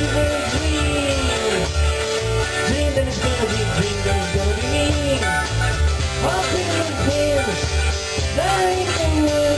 you dream. That it's gonna be, dream that it's gonna be that ain't.